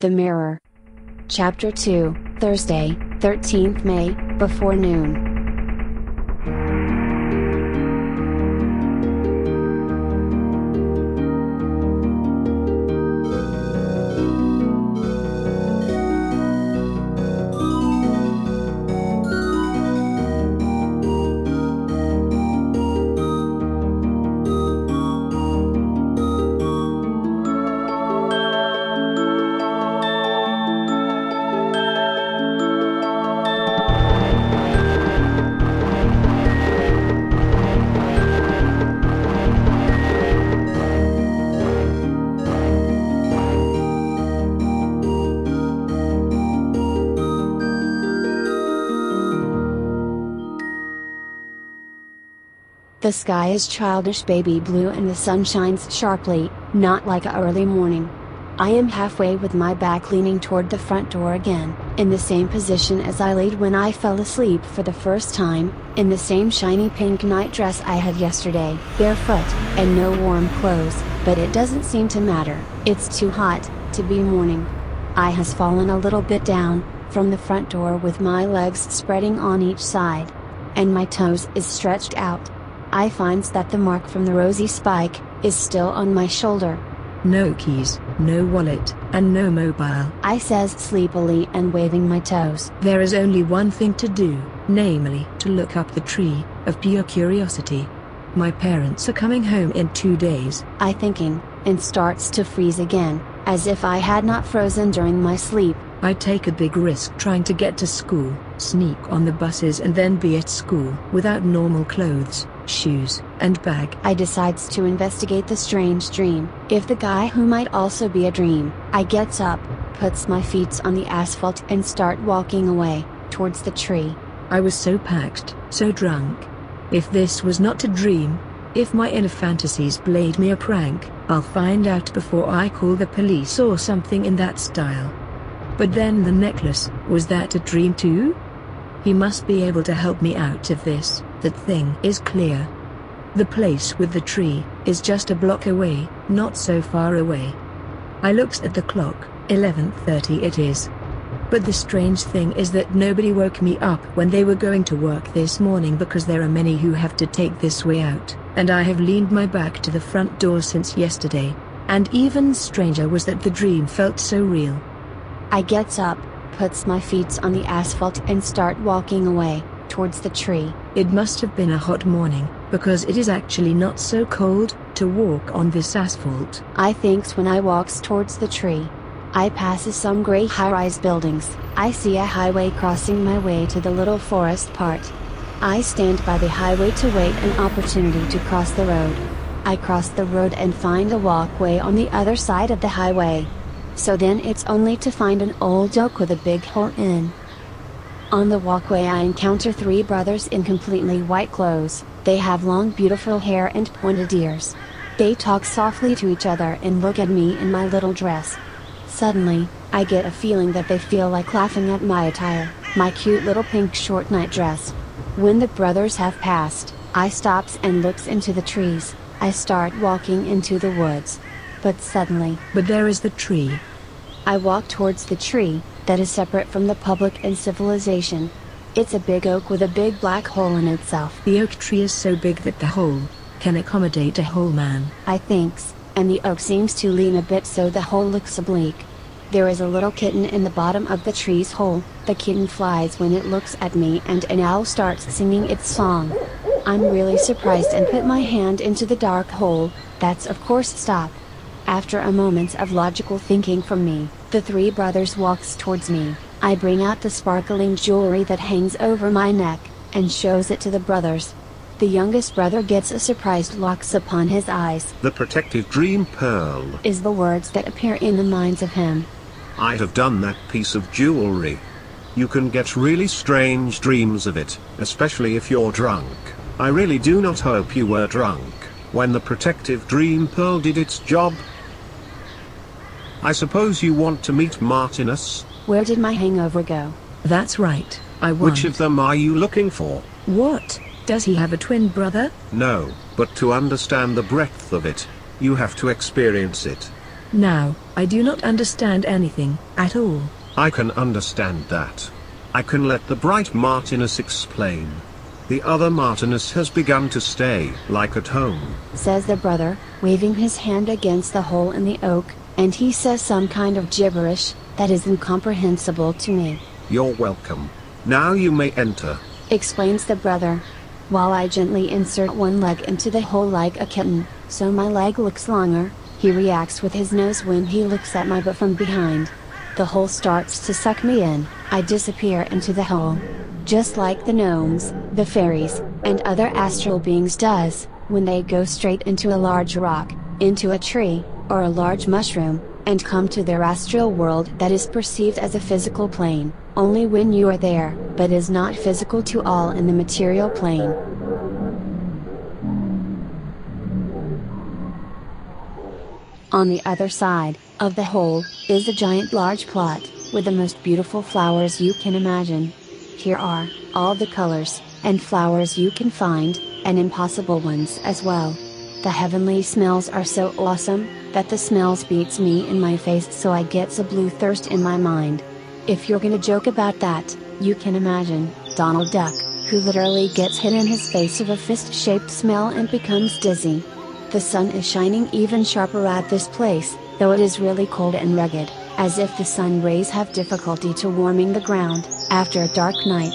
The Mirror. Chapter 2, Thursday, 13th May, before noon. The sky is childish baby blue and the sun shines sharply, not like a early morning. I am halfway with my back leaning toward the front door again, in the same position as I laid when I fell asleep for the first time, in the same shiny pink night dress I had yesterday, barefoot, and no warm clothes, but it doesn't seem to matter, it's too hot, to be morning. I has fallen a little bit down, from the front door with my legs spreading on each side. And my toes is stretched out. I finds that the mark from the rosy spike, is still on my shoulder. No keys, no wallet, and no mobile. I says sleepily and waving my toes. There is only one thing to do, namely, to look up the tree, of pure curiosity. My parents are coming home in two days. I thinking, and starts to freeze again, as if I had not frozen during my sleep. I take a big risk trying to get to school, sneak on the buses and then be at school without normal clothes, shoes, and bag. I decides to investigate the strange dream. If the guy who might also be a dream, I gets up, puts my feet on the asphalt and start walking away, towards the tree. I was so packed, so drunk. If this was not a dream, if my inner fantasies played me a prank, I'll find out before I call the police or something in that style. But then the necklace, was that a dream too? He must be able to help me out of this, that thing is clear. The place with the tree, is just a block away, not so far away. I looks at the clock, 11.30 it is. But the strange thing is that nobody woke me up when they were going to work this morning because there are many who have to take this way out, and I have leaned my back to the front door since yesterday. And even stranger was that the dream felt so real. I gets up, puts my feet on the asphalt and start walking away, towards the tree. It must have been a hot morning, because it is actually not so cold, to walk on this asphalt. I thinks when I walks towards the tree. I passes some gray high-rise buildings. I see a highway crossing my way to the little forest part. I stand by the highway to wait an opportunity to cross the road. I cross the road and find a walkway on the other side of the highway. So then it's only to find an old oak with a big hole in. On the walkway I encounter three brothers in completely white clothes, they have long beautiful hair and pointed ears. They talk softly to each other and look at me in my little dress. Suddenly, I get a feeling that they feel like laughing at my attire, my cute little pink short night dress. When the brothers have passed, I stops and looks into the trees, I start walking into the woods. But suddenly, But there is the tree. I walk towards the tree, that is separate from the public and civilization. It's a big oak with a big black hole in itself. The oak tree is so big that the hole, can accommodate a whole man. I thinks, and the oak seems to lean a bit so the hole looks oblique. There is a little kitten in the bottom of the tree's hole, the kitten flies when it looks at me and an owl starts singing its song. I'm really surprised and put my hand into the dark hole, that's of course stop. After a moment of logical thinking from me, the three brothers walks towards me, I bring out the sparkling jewelry that hangs over my neck, and shows it to the brothers. The youngest brother gets a surprised looks upon his eyes, The protective dream pearl. is the words that appear in the minds of him. I'd have done that piece of jewelry. You can get really strange dreams of it, especially if you're drunk. I really do not hope you were drunk when the protective dream pearl did its job. I suppose you want to meet Martinus? Where did my hangover go? That's right, I want. Which of them are you looking for? What? Does he have a twin brother? No, but to understand the breadth of it, you have to experience it. Now, I do not understand anything, at all. I can understand that. I can let the bright Martinus explain. The other Martinus has begun to stay like at home, says the brother, waving his hand against the hole in the oak, and he says some kind of gibberish, that is incomprehensible to me. You're welcome. Now you may enter, explains the brother. While I gently insert one leg into the hole like a kitten, so my leg looks longer, he reacts with his nose when he looks at my butt from behind. The hole starts to suck me in, I disappear into the hole. Just like the gnomes, the fairies, and other astral beings does, when they go straight into a large rock, into a tree, or a large mushroom, and come to their astral world that is perceived as a physical plane, only when you are there, but is not physical to all in the material plane. On the other side of the hole is a giant large plot with the most beautiful flowers you can imagine. Here are all the colors and flowers you can find, and impossible ones as well. The heavenly smells are so awesome that the smells beats me in my face so I gets a blue thirst in my mind. If you're gonna joke about that, you can imagine Donald Duck, who literally gets hit in his face of a fist-shaped smell and becomes dizzy. The sun is shining even sharper at this place, though it is really cold and rugged, as if the sun rays have difficulty to warming the ground, after a dark night.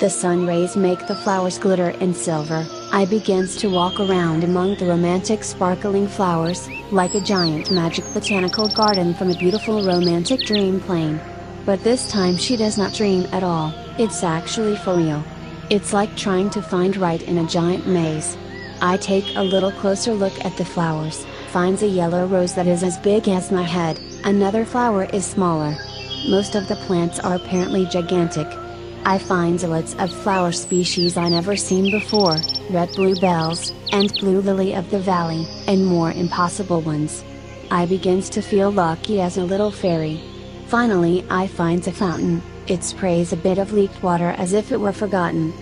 The sun rays make the flowers glitter in silver, I begins to walk around among the romantic sparkling flowers, like a giant magic botanical garden from a beautiful romantic dream plane. But this time she does not dream at all, it's actually for real. It's like trying to find right in a giant maze. I take a little closer look at the flowers, finds a yellow rose that is as big as my head, another flower is smaller. Most of the plants are apparently gigantic. I find zillets of flower species I never seen before, red bluebells, and blue lily of the valley, and more impossible ones. I begins to feel lucky as a little fairy. Finally I finds a fountain, it sprays a bit of leaked water as if it were forgotten,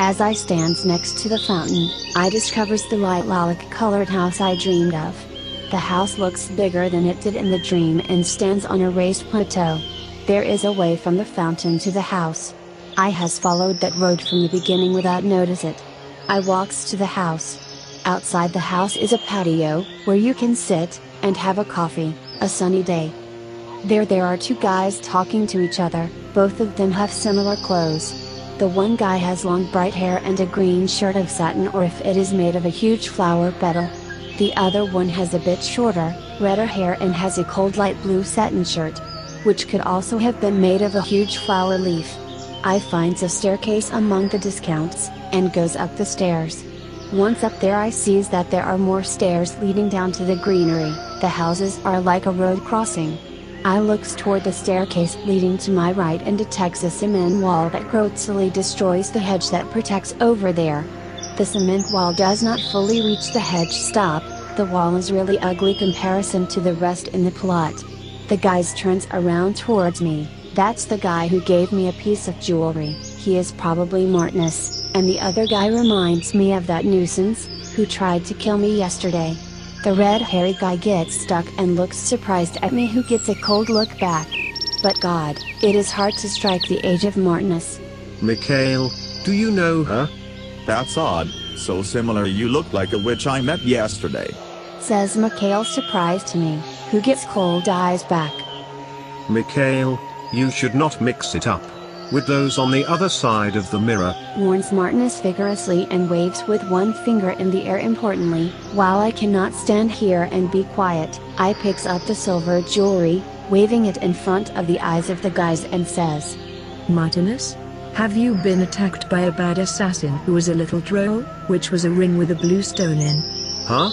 as I stands next to the fountain, I discovers the light lilac colored house I dreamed of. The house looks bigger than it did in the dream and stands on a raised plateau. There is a way from the fountain to the house. I has followed that road from the beginning without notice it. I walks to the house. Outside the house is a patio, where you can sit, and have a coffee, a sunny day. There there are two guys talking to each other, both of them have similar clothes. The one guy has long bright hair and a green shirt of satin or if it is made of a huge flower petal. The other one has a bit shorter, redder hair and has a cold light blue satin shirt. Which could also have been made of a huge flower leaf. I finds a staircase among the discounts, and goes up the stairs. Once up there I sees that there are more stairs leading down to the greenery, the houses are like a road crossing. I looks toward the staircase leading to my right and detects a cement wall that grossly destroys the hedge that protects over there. The cement wall does not fully reach the hedge stop, the wall is really ugly comparison to the rest in the plot. The guys turns around towards me, that's the guy who gave me a piece of jewelry, he is probably Martinus, and the other guy reminds me of that nuisance, who tried to kill me yesterday. The red hairy guy gets stuck and looks surprised at me who gets a cold look back. But God, it is hard to strike the age of Martinus. Mikhail, do you know her? That's odd, so similar you look like a witch I met yesterday. Says Mikhail surprised to me, who gets cold eyes back. Mikhail, you should not mix it up with those on the other side of the mirror, warns Martinus vigorously and waves with one finger in the air importantly, while I cannot stand here and be quiet, I picks up the silver jewelry, waving it in front of the eyes of the guys and says, Martinus? Have you been attacked by a bad assassin who was a little troll, which was a ring with a blue stone in? Huh?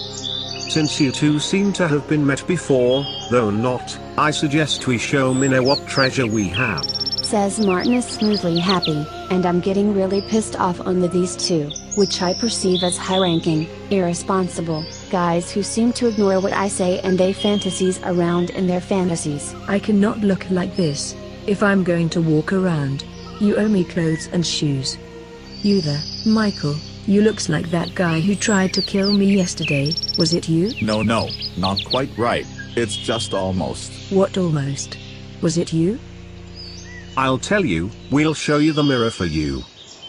Since you two seem to have been met before, though not, I suggest we show Minna what treasure we have says Martinus smoothly happy, and I'm getting really pissed off on the these two, which I perceive as high-ranking, irresponsible, guys who seem to ignore what I say and they fantasies around in their fantasies. I cannot look like this, if I'm going to walk around. You owe me clothes and shoes. You there, Michael, you looks like that guy who tried to kill me yesterday, was it you? No no, not quite right. It's just almost. What almost? Was it you? I'll tell you, we'll show you the mirror for you.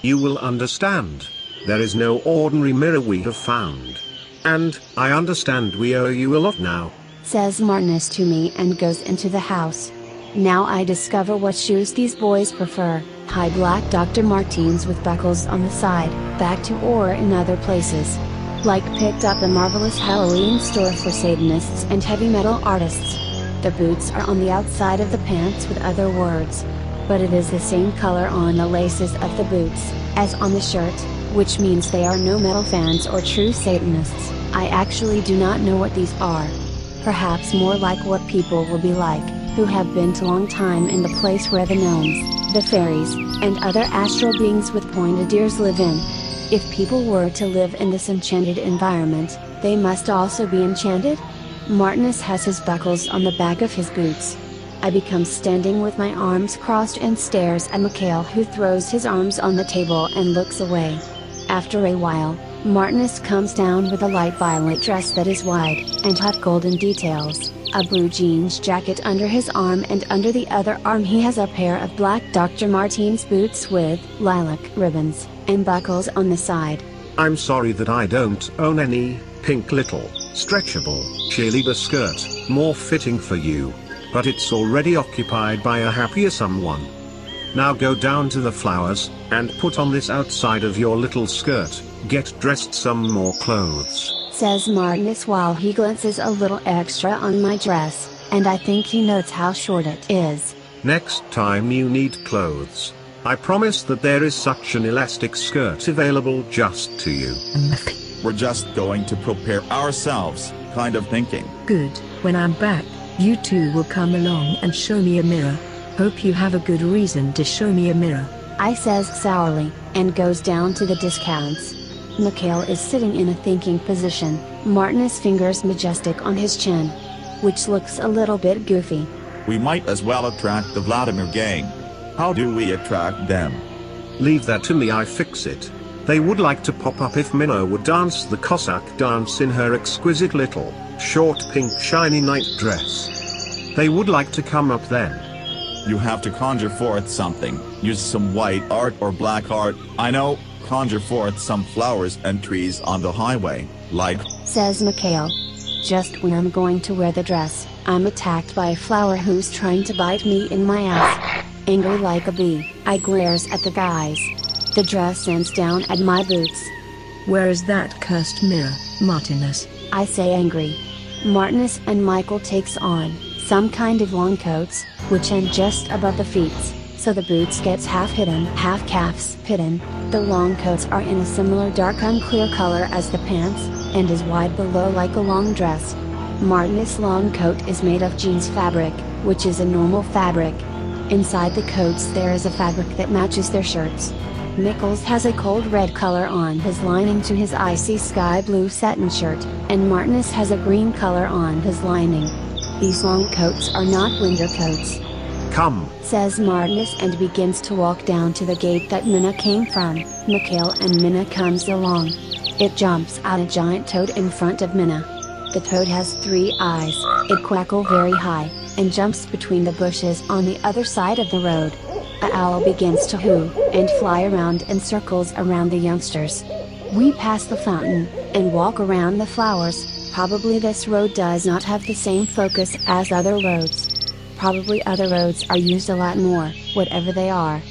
You will understand. There is no ordinary mirror we have found. And, I understand we owe you a lot now. Says Martinus to me and goes into the house. Now I discover what shoes these boys prefer, high black Dr. Martens with buckles on the side, back to or in other places. Like picked up a marvelous Halloween store for Satanists and heavy metal artists. The boots are on the outside of the pants with other words. But it is the same color on the laces of the boots, as on the shirt, which means they are no metal fans or true Satanists. I actually do not know what these are. Perhaps more like what people will be like, who have been to long time in the place where the gnomes, the fairies, and other astral beings with pointed ears live in. If people were to live in this enchanted environment, they must also be enchanted? Martinus has his buckles on the back of his boots. I become standing with my arms crossed and stares at Mikhail who throws his arms on the table and looks away. After a while, Martinus comes down with a light violet dress that is wide, and hot golden details, a blue jeans jacket under his arm and under the other arm he has a pair of black Dr. Martens boots with lilac ribbons, and buckles on the side. I'm sorry that I don't own any pink little, stretchable, cheerleader skirt, more fitting for you. But it's already occupied by a happier someone. Now go down to the flowers, and put on this outside of your little skirt, get dressed some more clothes. Says Martinus while he glances a little extra on my dress, and I think he notes how short it is. Next time you need clothes, I promise that there is such an elastic skirt available just to you. We're just going to prepare ourselves, kind of thinking. Good, when I'm back, you two will come along and show me a mirror. Hope you have a good reason to show me a mirror. I says sourly, and goes down to the discounts. Mikhail is sitting in a thinking position, Martinus fingers majestic on his chin. Which looks a little bit goofy. We might as well attract the Vladimir gang. How do we attract them? Leave that to me I fix it. They would like to pop up if Minna would dance the Cossack dance in her exquisite little, short pink shiny night dress. They would like to come up then. You have to conjure forth something, use some white art or black art, I know, conjure forth some flowers and trees on the highway, like, Says Mikhail. Just when I'm going to wear the dress, I'm attacked by a flower who's trying to bite me in my ass. Angry like a bee, I glares at the guys. The dress sends down at my boots. Where is that cursed mirror, Martinus? I say angry. Martinus and Michael takes on some kind of long coats, which end just above the feet, so the boots gets half hidden, half calves hidden. The long coats are in a similar dark unclear color as the pants, and is wide below like a long dress. Martinus long coat is made of jeans fabric, which is a normal fabric. Inside the coats there is a fabric that matches their shirts. Nichols has a cold red color on his lining to his icy sky blue satin shirt, and Martinus has a green color on his lining. These long coats are not winter coats. Come, Says Martinus and begins to walk down to the gate that Minna came from. Mikhail and Minna comes along. It jumps out a giant toad in front of Minna. The toad has three eyes, it quackle very high, and jumps between the bushes on the other side of the road. A owl begins to hoo, and fly around in circles around the youngsters. We pass the fountain, and walk around the flowers, probably this road does not have the same focus as other roads. Probably other roads are used a lot more, whatever they are.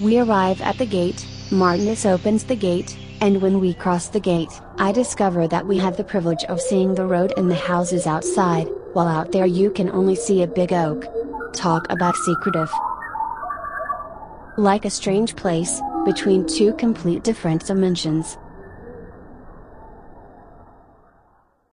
We arrive at the gate, Martinus opens the gate, and when we cross the gate, I discover that we have the privilege of seeing the road and the houses outside, while out there you can only see a big oak. Talk about secretive. Like a strange place, between two complete different dimensions.